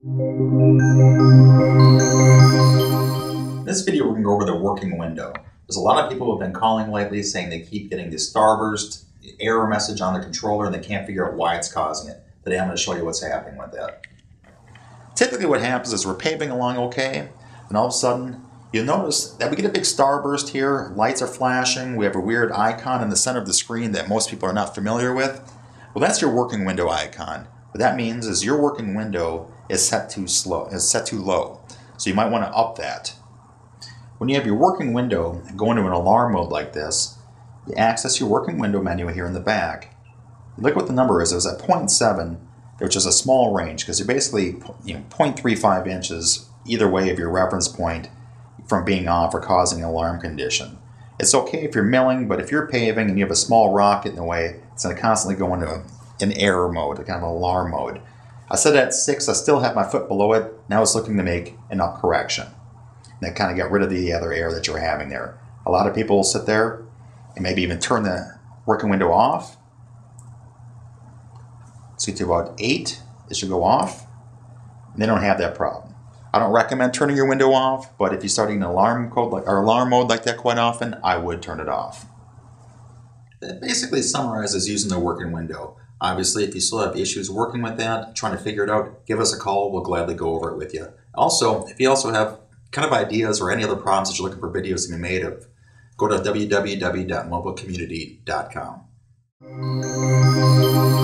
In this video, we're going to go over the working window. There's a lot of people who have been calling lately saying they keep getting this starburst error message on the controller and they can't figure out why it's causing it. Today I'm going to show you what's happening with that. Typically what happens is we're paving along okay, and all of a sudden you'll notice that we get a big starburst here, lights are flashing, we have a weird icon in the center of the screen that most people are not familiar with. Well that's your working window icon. What that means is your working window is set too slow, is set too low. So you might want to up that. When you have your working window go into an alarm mode like this, you access your working window menu here in the back. Look what the number is. It was at 0.7, which is a small range because you're basically you know, 0.35 inches either way of your reference point from being off or causing an alarm condition. It's okay if you're milling, but if you're paving and you have a small rock in the way, it's going to constantly go into an error mode, a kind of alarm mode. I set it at 6, I still have my foot below it, now it's looking to make an up correction. And that kind of got rid of the other error that you're having there. A lot of people will sit there and maybe even turn the working window off. Get to about 8, it should go off, and they don't have that problem. I don't recommend turning your window off, but if you're starting an alarm code like or alarm mode like that quite often, I would turn it off. That basically summarizes using the working window. Obviously, if you still have issues working with that, trying to figure it out, give us a call. We'll gladly go over it with you. Also, if you also have kind of ideas or any other problems that you're looking for videos to be made of, go to www.mobacommunity.com.